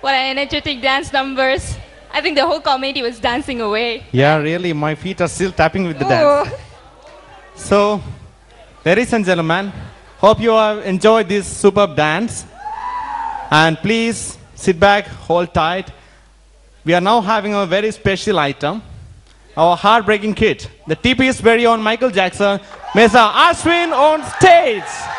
What an energetic dance numbers. I think the whole comedy was dancing away. Yeah, really, my feet are still tapping with the oh. dance. So, ladies and gentlemen, hope you have enjoyed this superb dance. And please sit back, hold tight. We are now having a very special item, our heartbreaking kit. The TP's very own Michael Jackson, Mesa Aswin on stage.